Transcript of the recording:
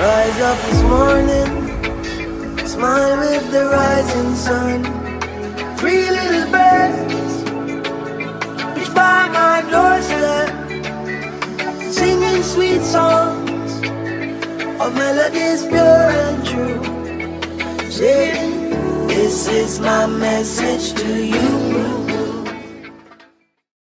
rise up this morning, smile with the rising sun. Three little birds, each by my doorstep, singing sweet songs of melodies pure and true. Saying, This is my message to you.